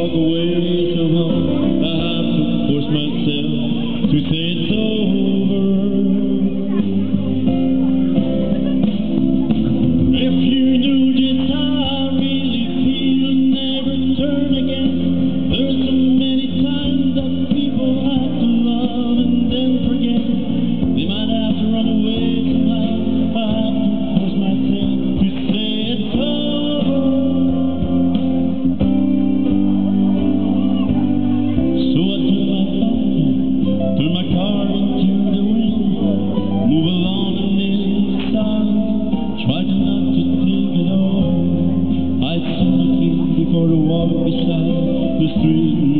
walk away from home. I have to force myself to say it's over. or walk beside the street